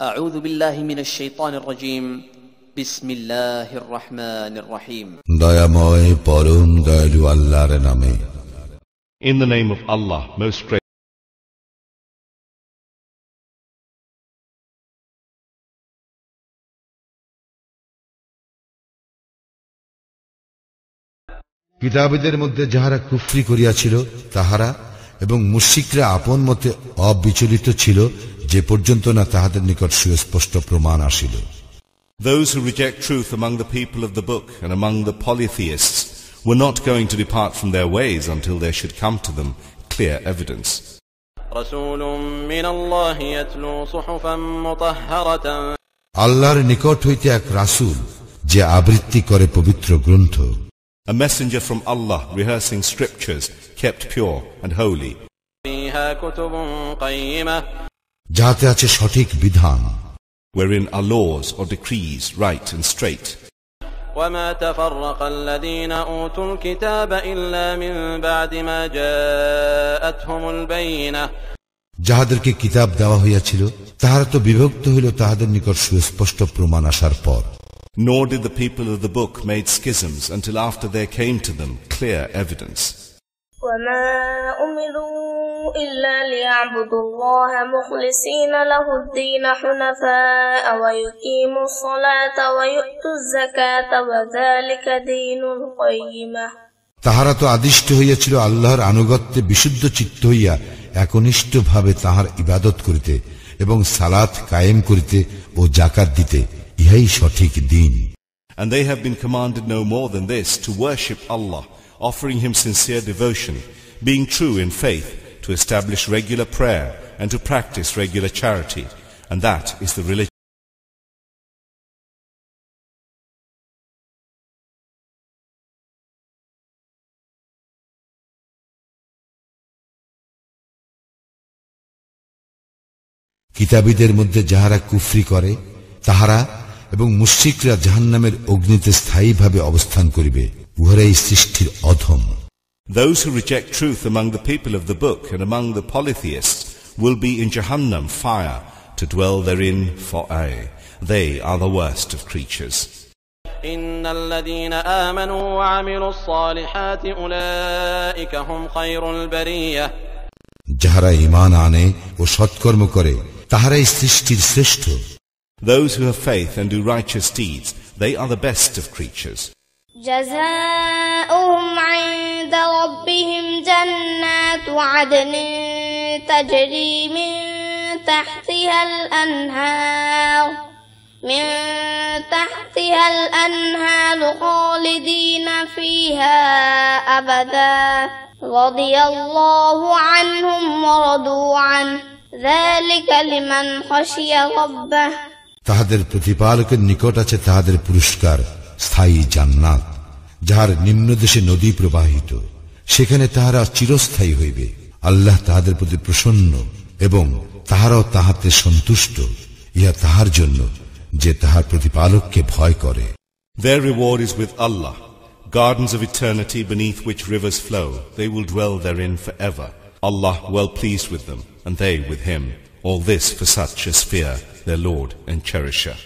أعوذ بالله من الشيطان الرجيم بسم الله الرحمن الرحيم দয়াময় পরম দয়ালু আল্লাহর নামে In the name of Allah, most gracious. কিতাবীদের মধ্যে যাহারা কুফরি করিয়াছিল তাহারা এবং মুশিকরা আপন মতে অবিচলিত ছিল যে পর্যন্ত না তাহাদের নিকট সুস্পষ্ট প্রমাণ আসিল Those who reject truth among the people of the book and among the polytheists were not going to depart from their ways until there should come to them clear evidence. رسول من الله يتلو صحفا مطهرة আল্লাহর নিকট হইতে এক রাসূল যে আবৃত্তি করে পবিত্র গ্রন্থ A messenger from Allah rehearsing scriptures kept pure and holy, فيها كتب قيمة যাহাতে আছে সঠিক বিধান wherein are laws or decrees right and straight. وما تفرق الذين أوتوا الكتاب إلا من بعد ما جاءتهم البينة যাহাদেরকে কিতাব দেওয়া হইয়াছিল তাহারা তো বিভক্ত হইল তাহাদের নিকট সুস্পষ্ট প্রমাণ আসার পর Nor did the people of the book made schisms until after there came to them clear evidence. وما أمروا إلا ليعبدوا الله مخلصين له الدين حنفاء ويقيموا الصلاة ويؤتوا الزكاة وذلك دين القيمة তাহারা তো আদিষ্ট হইয়াছিল আল্লাহর আনুগত্যে বিশুদ্ধ চিত্ত হইয়া একনিষ্ঠ ভাবে তাহার ইবাদত করিতে এবং সালাত কায়েম করিতে ও জাকাত দিতে ইহাই সঠিক দিন And they have been commanded no more than this to worship Allah, offering Him sincere devotion, being true in faith, to establish regular prayer, and to practice regular charity. And that is the religion. কিতাবীদের মধ্যে যাহারা কুফরি করে তাহারা এবং মুশ্রিকরা জাহান্নামের অগ্নিতে স্থায়ীভাবে অবস্থান করিবে উহারাই সৃষ্টির অধম Those who reject truth among the people of the book and among the polytheists will be in Jahannam fire to dwell therein for aye. They are the worst of creatures. إن الذين آمنوا وعملوا الصالحات أولئك هم خير البرية যাহারা ইমান আনে ও সৎকর্ম করে তাহারাই সৃষ্টির শ্রেষ্ঠ Those who have faith and do righteous deeds, they are the best of creatures. جزاؤهم عند ربهم جنات عدن تجري من تحتها الأنهار من تحتها الأنهار خالدين فيها أبدا رضي الله عنهم ورضوا عنه ذلك لمن خشي ربه তাহাদের প্রতিপালকের নিকট আছে তাহাদের পুরস্কার স্থায়ী জান্নাত যাহার নিম্নদেশে নদী প্রবাহিত সেখানে তাহারা চিরস্থায়ী হইবে আল্লাহ তাহাদের প্রতি প্রসন্ন এবং তাহারাও তাহাতে সন্তুষ্ট ইহা তাহার জন্য যে তাহার প্রতিপালককে ভয় করে Their reward is with Allah, gardens of eternity beneath which rivers flow. They will dwell therein forever. Allah well pleased with them, and they with Him. All this for such as fear their Lord and Cherisher.